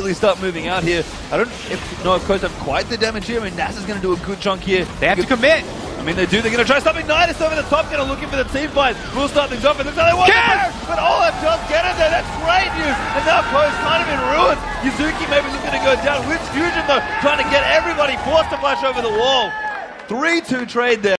immediately start moving out here. I don't if, know if Coast have quite the damage here. I mean, Nasus going to do a good chunk here. They have to commit. I mean, they do. They're going to try something. Nidus over the top, going to look in for the team fight. We'll start things off. It looks like they want Yes! But oh, Olaf does get in there. That's great news. And now Coast kind of in ruins. Yuzuki maybe looking to go down. With Fusion, though, trying to get everybody forced to flash over the wall. 3-2 trade there.